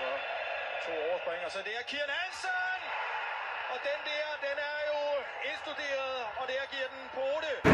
for to overspring, og så det er Kieran Hansen! Og den der, den er jo indstuderet, og der giver den på 8.